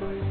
Bye.